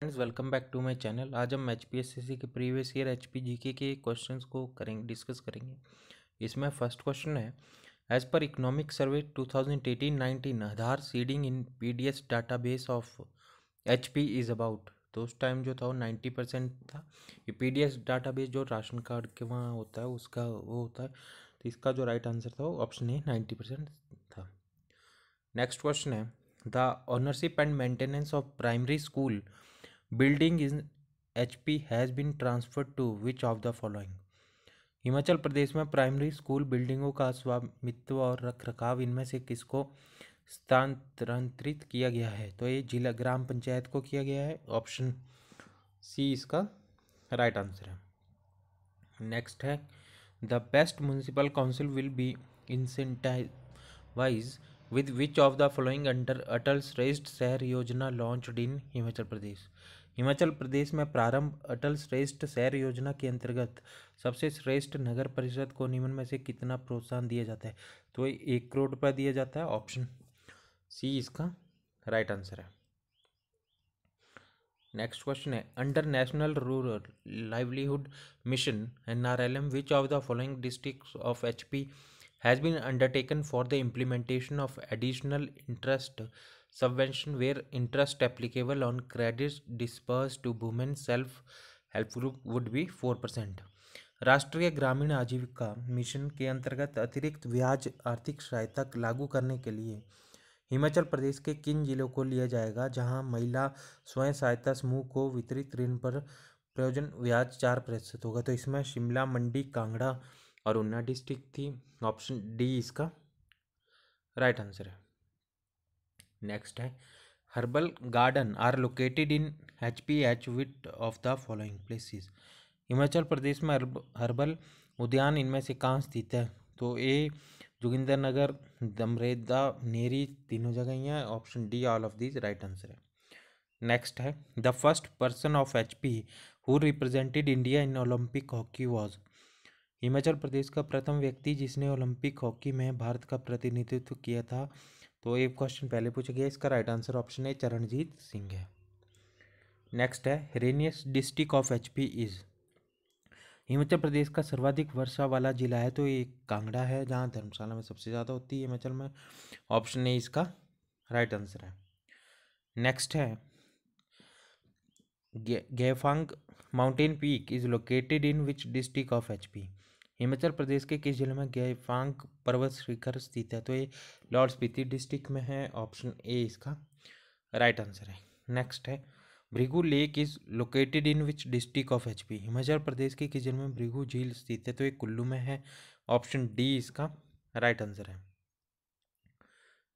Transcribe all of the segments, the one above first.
Friends welcome back to my channel आज हम H P के प्रीवियस ईयर एच पी के क्वेश्चंस को करेंगे डिस्कस करेंगे। इसमें फ़र्स्ट क्वेश्चन है एज पर economic survey 2018-19 Aadhaar seeding in P D S database of H P is about तो उस टाइम जो था वो नाइन्टी परसेंट था। ये P D S database जो राशन कार्ड के वहाँ होता है, उसका वो होता है तो इसका जो राइट आंसर था वो ऑप्शन ए नाइन्टी परसेंट था। नेक्स्ट क्वेश्चन है the ownership and maintenance of primary school building in H P has been transfer to which of the following Himachal Pradesh में प्राइमरी स्कूल बिल्डिंगों का स्वामित्व और रख रखाव इनमें से किसको स्थानांतरित किया गया है? तो ये जिला, ग्राम पंचायत को किया गया है। ऑप्शन सी इसका राइट आंसर है। नेक्स्ट है the best municipal council will be incentivize with which of the following under Atal Shreshtha Shahar Yojana launched in Himachal Pradesh Himachal Pradesh में प्रारंभ अटल श्रेष्ठ शहर योजना के अंतर्गत सबसे श्रेष्ठ नगर परिषद को निम्न में से कितना प्रोत्साहन दिया जाता है? तो एक करोड़ रुपया दिया जाता है ऑप्शन सी इसका राइट आंसर है। नेक्स्ट क्वेश्चन है under national rural livelihood mission N R L M which of the following district of H P has been undertaken for the implementation of additional interest subvention where interest applicable on credits disbursed to women self help group would be four percent राष्ट्रीय ग्रामीण आजीविका mission के अंतर्गत अतिरिक्त ब्याज आर्थिक सहायता लागू करने के लिए हिमाचल प्रदेश के किन जिलों को लिया जाएगा जहाँ महिला स्वयं सहायता समूह को वितरित ऋण पर प्रयोजन ब्याज चार प्रतिशत होगा? तो इसमें शिमला, मंडी, कांगड़ा और ऊना डिस्ट्रिक्ट थी। ऑप्शन डी इसका राइट आंसर है। नेक्स्ट है herbal garden are located in H P which of the following places Himachal Pradesh में हर्बल उद्यान इनमें से कहाँ स्थित है? तो ए जोगिंदर नगर, दमरेदा, नेरी, तीनों जगह ही हैं। Option D all of these right answer है। नेक्स्ट है the first person of H P who represented India in Olympic hockey was Himachal Pradesh का प्रथम व्यक्ति जिसने ओलंपिक हॉकी में भारत का प्रतिनिधित्व किया था तो एक क्वेश्चन पहले पूछा गया इसका राइट आंसर ऑप्शन है चरणजीत सिंह है। नेक्स्ट है rainiest district of H P is Himachal Pradesh का सर्वाधिक वर्षा वाला जिला है तो ये कांगड़ा है जहाँ धर्मशाला में सबसे ज़्यादा होती है हिमाचल में। ऑप्शन ए इसका राइट आंसर है। नेक्स्ट है गे, Gephang mountain peak is located in which district of H P Himachal Pradesh के किस ज़िले में गैफांग पर्वत शिखर स्थित है? तो ये लॉर्ड स्पीति डिस्ट्रिक्ट में है, ऑप्शन ए इसका राइट आंसर है। नेक्स्ट है, Bhrigu lake is located in which district of H P Himachal Pradesh के किस ज़िले में भृगु झील स्थित है? तो ये कुल्लू में है, ऑप्शन डी इसका राइट आंसर है।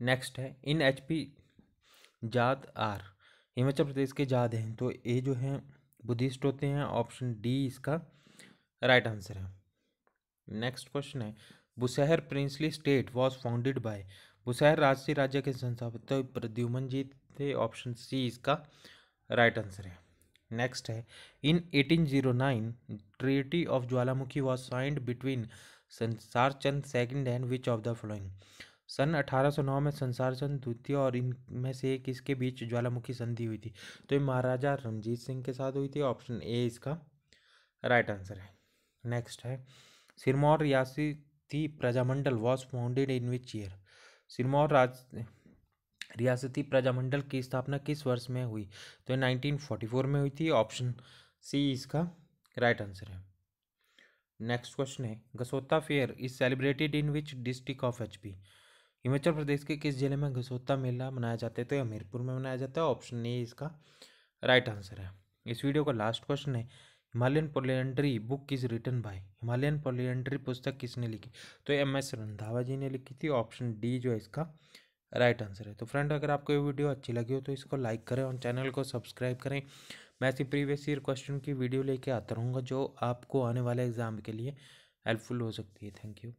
नेक्स्ट है, in H P Jad are, Himachal Pradesh के जाद हैं तो ये जो हैं, बुद्धिस्ट होते हैं, ऑप्शन डी इसका राइट आंसर है। नेक्स्ट क्वेश्चन है Bushahr princely state was founded by Bushahr राजसी राज्य के संस्थापक प्रद्युमन जी थे ऑप्शन सी इसका राइट आंसर है। नेक्स्ट है in 1809 treaty of Jwalamukhi was signed between Sansar Chand second and which of the following सन 1809 में संसार चंद द्वितीय और इनमें से किसके बीच ज्वालामुखी संधि हुई थी। तो ये महाराजा रणजीत सिंह के साथ हुई थी ऑप्शन ए इसका राइट आंसर है। नेक्स्ट है Sirmaur Riyasati Prajamandal was founded in which year Sirmaur Raj Riyasati Prajamandal की स्थापना किस वर्ष में हुई तो नाइनटीन फोर्टी फोर में हुई थी ऑप्शन सी इसका राइट आंसर है नेक्स्ट क्वेश्चन है Gasota fair is celebrated in which district of H P Himachal Pradesh के किस ज़िले में गसोता मेला मनाया जाता है तो हमीरपुर में मनाया जाता है ऑप्शन ए इसका राइट आंसर है इस वीडियो का लास्ट क्वेश्चन है Himalayan polyandry book is written by. Himalayan polyandry पुस्तक किसने लिखी? तो एम एस रंधावा जी ने लिखी थी, ऑप्शन डी जो है इसका राइट आंसर है। तो फ्रेंड, अगर आपको ये वीडियो अच्छी लगी हो तो इसको लाइक करें और चैनल को सब्सक्राइब करें। मैं ऐसी प्रीवियस ईयर क्वेश्चन की वीडियो लेके आता रहूँगा जो आपको आने वाले एग्ज़ाम के लिए हेल्पफुल हो सकती है। Thank you.